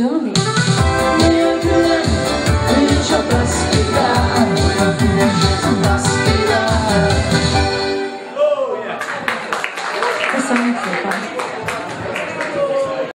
journey.